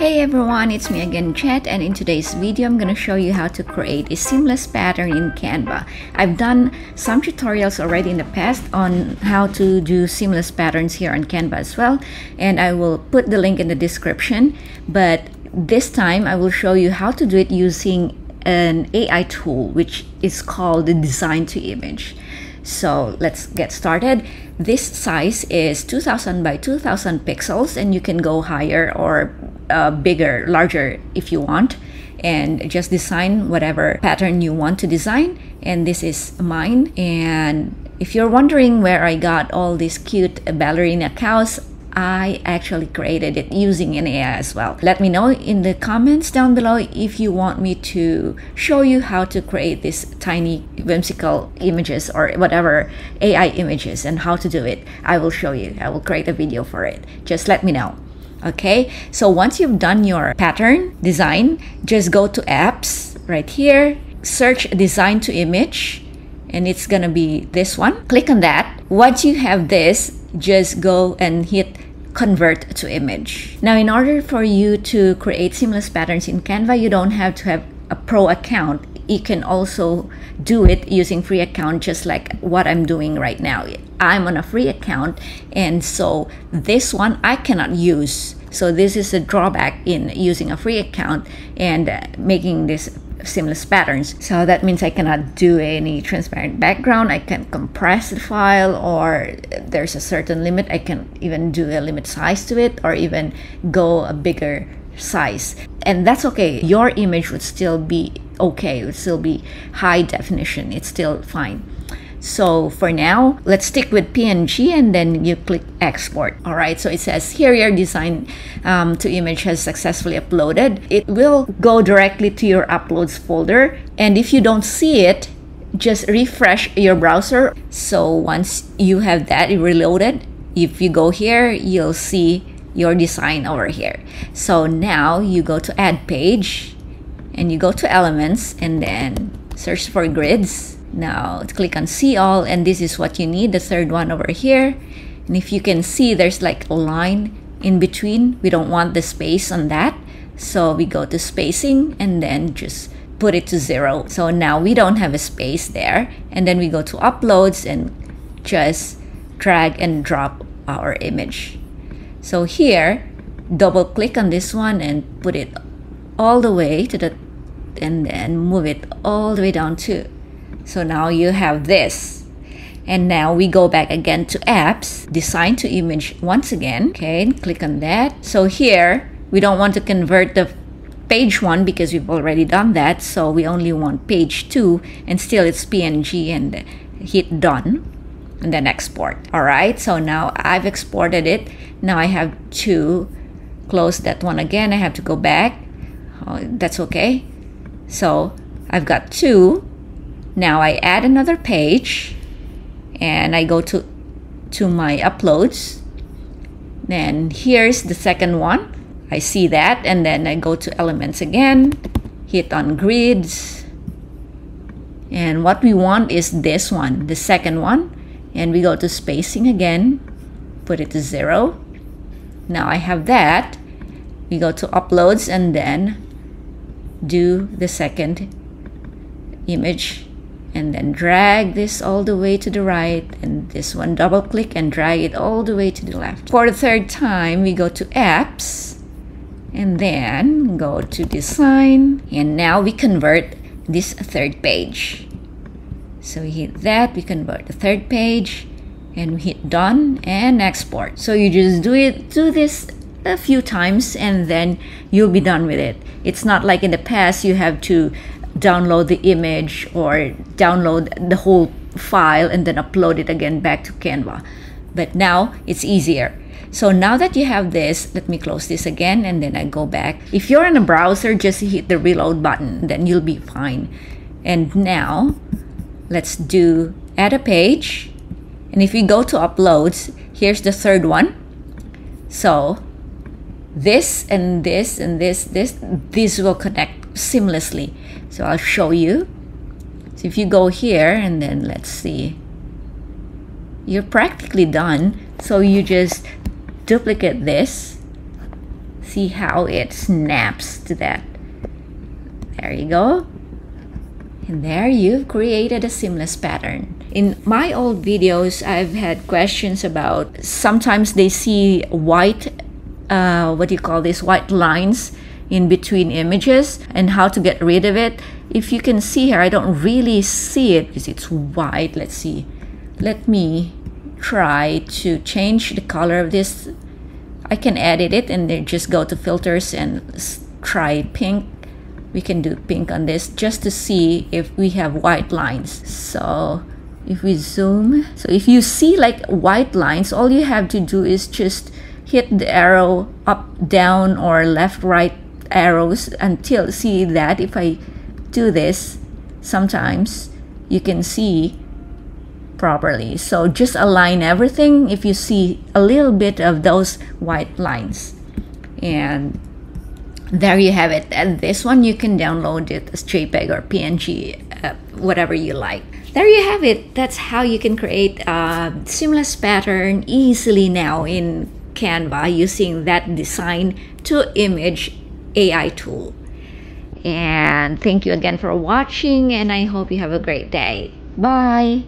Hey everyone, it's me again Jet and in today's video I'm gonna show you how to create a seamless pattern in Canva. I've done some tutorials already in the past on how to do seamless patterns here on Canva as well and I will put the link in the description but this time I will show you how to do it using an AI tool which is called the design to image. So let's get started. This size is 2000 by 2000 pixels and you can go higher or uh, bigger, larger if you want and just design whatever pattern you want to design and this is mine and if you're wondering where I got all these cute ballerina cows I actually created it using an AI as well. Let me know in the comments down below if you want me to show you how to create these tiny whimsical images or whatever AI images and how to do it. I will show you. I will create a video for it. Just let me know. Okay, so once you've done your pattern design, just go to apps right here, search design to image, and it's gonna be this one. Click on that. Once you have this, just go and hit convert to image. Now, in order for you to create seamless patterns in Canva, you don't have to have a pro account. You can also do it using free account, just like what I'm doing right now. I'm on a free account, and so this one I cannot use. So this is a drawback in using a free account and making this seamless patterns. So that means I cannot do any transparent background. I can compress the file or there's a certain limit. I can even do a limit size to it or even go a bigger size. And that's okay. Your image would still be okay. It would still be high definition. It's still fine. So for now, let's stick with PNG and then you click export. All right, so it says here your design um, to image has successfully uploaded. It will go directly to your uploads folder. And if you don't see it, just refresh your browser. So once you have that reloaded, if you go here, you'll see your design over here. So now you go to add page and you go to elements and then search for grids now click on see all and this is what you need, the third one over here. And if you can see there's like a line in between, we don't want the space on that. So we go to spacing and then just put it to zero. So now we don't have a space there. And then we go to uploads and just drag and drop our image. So here, double click on this one and put it all the way to the, and then move it all the way down to so now you have this. And now we go back again to apps, design to image once again. Okay, click on that. So here, we don't want to convert the page one because we've already done that. So we only want page two and still it's PNG and hit done and then export. All right, so now I've exported it. Now I have to close that one again. I have to go back. Oh, that's okay. So I've got two now I add another page and I go to, to my uploads. Then here's the second one. I see that and then I go to elements again, hit on grids. And what we want is this one, the second one. And we go to spacing again, put it to zero. Now I have that. We go to uploads and then do the second image and then drag this all the way to the right and this one double click and drag it all the way to the left. For the third time we go to apps and then go to design and now we convert this third page. So we hit that, we convert the third page and we hit done and export. So you just do it, do this a few times and then you'll be done with it. It's not like in the past you have to download the image or download the whole file and then upload it again back to Canva. But now it's easier. So now that you have this, let me close this again and then I go back. If you're in a browser, just hit the reload button, then you'll be fine. And now let's do add a page. And if we go to uploads, here's the third one. So this and this and this, this, this will connect seamlessly. So I'll show you. So if you go here and then let's see, you're practically done. So you just duplicate this see how it snaps to that there you go and there you've created a seamless pattern in my old videos i've had questions about sometimes they see white uh, what do you call these white lines in between images and how to get rid of it. If you can see here I don't really see it because it's white. Let's see. Let me try to change the color of this. I can edit it and then just go to filters and try pink. We can do pink on this just to see if we have white lines. So if we zoom so if you see like white lines all you have to do is just hit the arrow up down or left right arrows until see that if I do this sometimes you can see properly. So just align everything if you see a little bit of those white lines. And there you have it. And this one you can download it as jpeg or png uh, whatever you like. There you have it. That's how you can create a seamless pattern easily now in canva using that design to image AI tool. And thank you again for watching, and I hope you have a great day. Bye.